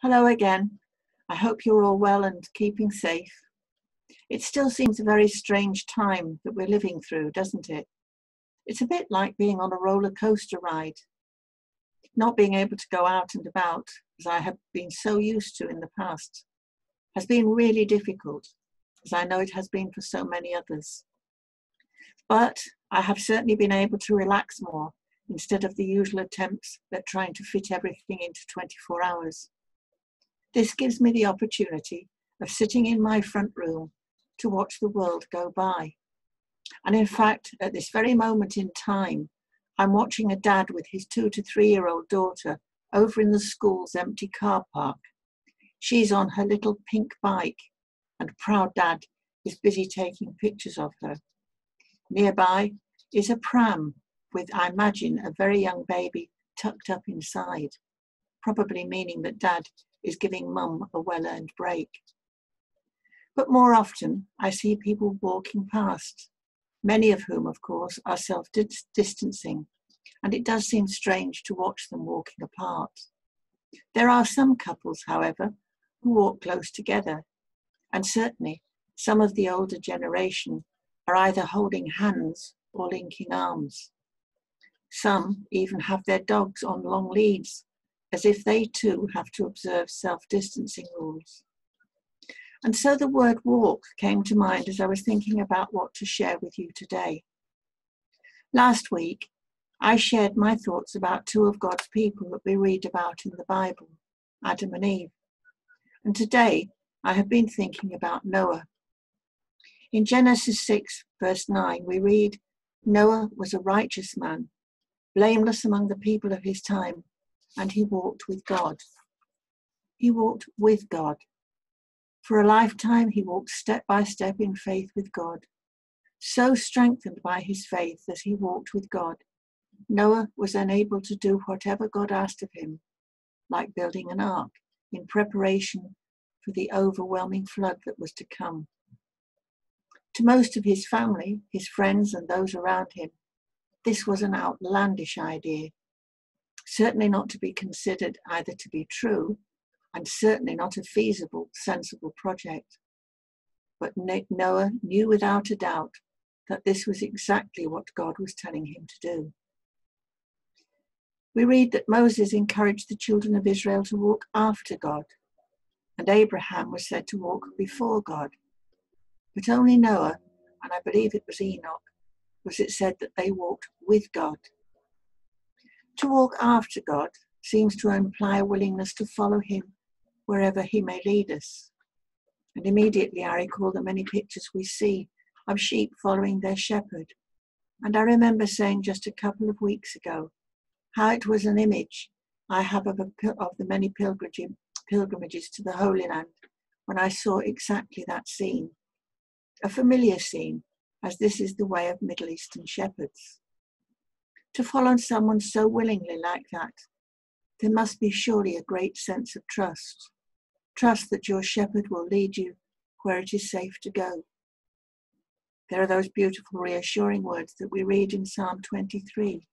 Hello again. I hope you're all well and keeping safe. It still seems a very strange time that we're living through, doesn't it? It's a bit like being on a roller coaster ride. Not being able to go out and about, as I have been so used to in the past, has been really difficult, as I know it has been for so many others. But I have certainly been able to relax more instead of the usual attempts at trying to fit everything into 24 hours. This gives me the opportunity of sitting in my front room to watch the world go by. And in fact, at this very moment in time, I'm watching a dad with his two to three year old daughter over in the school's empty car park. She's on her little pink bike, and proud dad is busy taking pictures of her. Nearby is a pram with, I imagine, a very young baby tucked up inside, probably meaning that dad is giving mum a well earned break. But more often, I see people walking past, many of whom, of course, are self distancing, and it does seem strange to watch them walking apart. There are some couples, however, who walk close together, and certainly some of the older generation are either holding hands or linking arms. Some even have their dogs on long leads, as if they too have to observe self distancing rules. And so the word walk came to mind as I was thinking about what to share with you today. Last week, I shared my thoughts about two of God's people that we read about in the Bible, Adam and Eve. And today, I have been thinking about Noah. In Genesis 6, verse 9, we read Noah was a righteous man, blameless among the people of his time, and he walked with God. He walked with God. For a lifetime, he walked step by step in faith with God. So strengthened by his faith that he walked with God, Noah was unable to do whatever God asked of him, like building an ark in preparation for the overwhelming flood that was to come. To most of his family, his friends, and those around him, this was an outlandish idea certainly not to be considered either to be true and certainly not a feasible, sensible project. But Noah knew without a doubt that this was exactly what God was telling him to do. We read that Moses encouraged the children of Israel to walk after God, and Abraham was said to walk before God. But only Noah, and I believe it was Enoch, was it said that they walked with God. To walk after God seems to imply a willingness to follow Him wherever He may lead us. And immediately I recall the many pictures we see of sheep following their shepherd. And I remember saying just a couple of weeks ago how it was an image I have of, a, of the many pilgrimages to the Holy Land when I saw exactly that scene. A familiar scene, as this is the way of Middle Eastern shepherds to follow someone so willingly like that, there must be surely a great sense of trust. Trust that your shepherd will lead you where it is safe to go. There are those beautiful, reassuring words that we read in Psalm 23.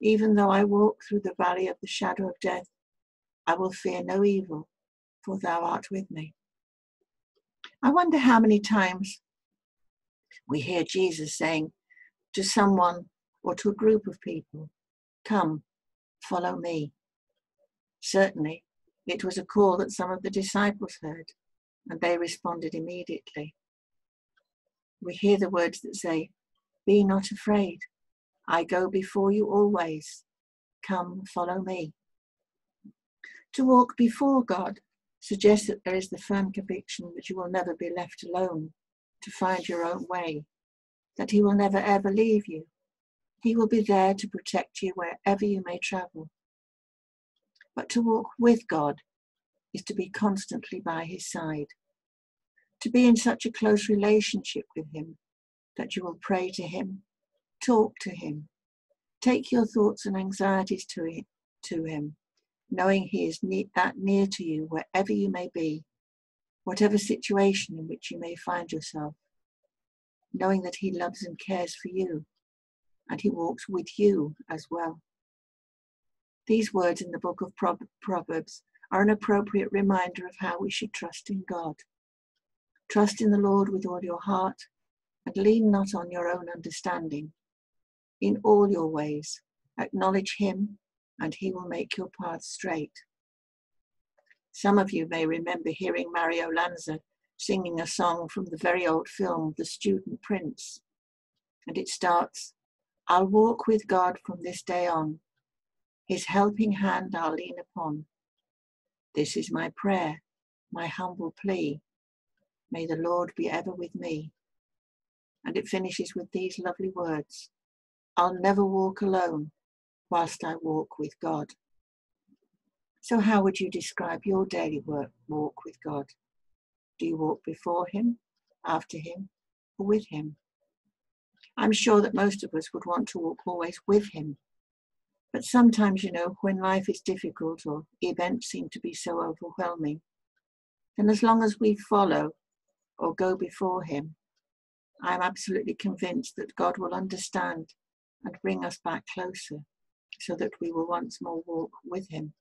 Even though I walk through the valley of the shadow of death, I will fear no evil, for thou art with me. I wonder how many times we hear Jesus saying to someone or to a group of people, Come, follow me. Certainly, it was a call that some of the disciples heard, and they responded immediately. We hear the words that say, Be not afraid. I go before you always. Come, follow me. To walk before God suggests that there is the firm conviction that you will never be left alone to find your own way, that He will never ever leave you, he will be there to protect you wherever you may travel. But to walk with God is to be constantly by His side, to be in such a close relationship with Him that you will pray to Him, talk to Him, take your thoughts and anxieties to, it, to Him, knowing He is ne- that near to you wherever you may be, whatever situation in which you may find yourself, knowing that He loves and cares for you and he walks with you as well. These words in the book of Proverbs are an appropriate reminder of how we should trust in God. Trust in the Lord with all your heart and lean not on your own understanding. In all your ways, acknowledge Him, and He will make your path straight. Some of you may remember hearing Mario Lanza singing a song from the very old film, The Student Prince. And it starts I'll walk with God from this day on. His helping hand I'll lean upon. This is my prayer, my humble plea. May the Lord be ever with me. And it finishes with these lovely words I'll never walk alone whilst I walk with God. So, how would you describe your daily work, walk with God? Do you walk before Him, after Him, or with Him? I'm sure that most of us would want to walk always with Him. But sometimes, you know, when life is difficult or events seem to be so overwhelming, then as long as we follow or go before Him, I'm absolutely convinced that God will understand and bring us back closer so that we will once more walk with Him.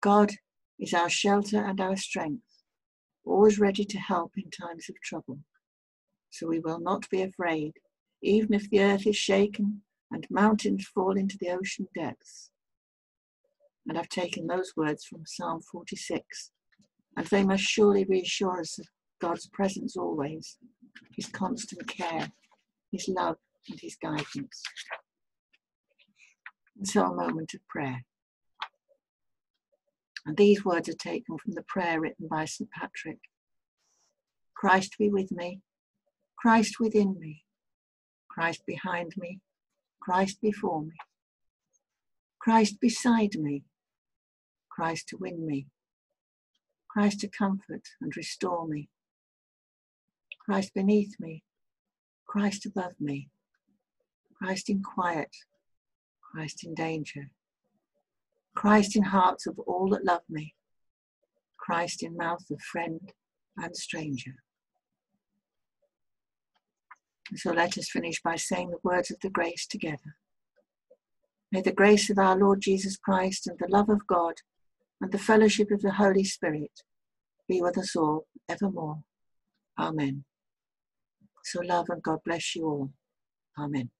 God is our shelter and our strength, always ready to help in times of trouble. So we will not be afraid, even if the earth is shaken and mountains fall into the ocean depths. And I've taken those words from Psalm 46, and they must surely reassure us of God's presence always, His constant care, His love, and His guidance. And so a moment of prayer. And these words are taken from the prayer written by St. Patrick Christ be with me, Christ within me, Christ behind me, Christ before me, Christ beside me, Christ to win me, Christ to comfort and restore me, Christ beneath me, Christ above me, Christ in quiet, Christ in danger, Christ in hearts of all that love me, Christ in mouth of friend and stranger. So let us finish by saying the words of the grace together. May the grace of our Lord Jesus Christ and the love of God and the fellowship of the Holy Spirit be with us all evermore. Amen. So love and God bless you all. Amen.